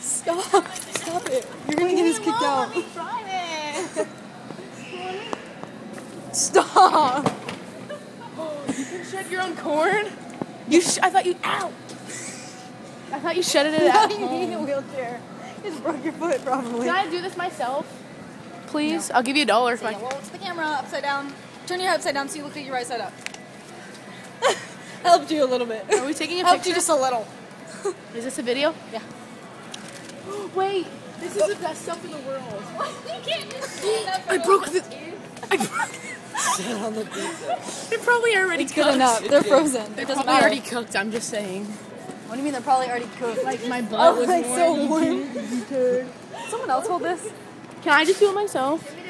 Stop. Stop it. You're gonna get us kicked out. Stop. You can shed your own corn? You sh- I thought you ow. I thought you shedded it at do you need a wheelchair? You just broke your foot probably. Can I do this myself? Please? I'll give you a dollar if I Well, it's the camera upside down. Turn your head upside down so you look like you're right side up. Helped you a little bit. Are we taking a picture? Helped picture? you just a little. Is this a video? Yeah. Wait, this is the best stuff in the world. you can't just stand up. I broke the. I broke. on the pizza. They're probably already It's cooked. good enough. They're frozen. They're It probably matter. already cooked. I'm just saying. What do you mean they're probably already cooked? Like my butt Oh, was like so warm. warm. Someone else hold this. Can I just do it myself?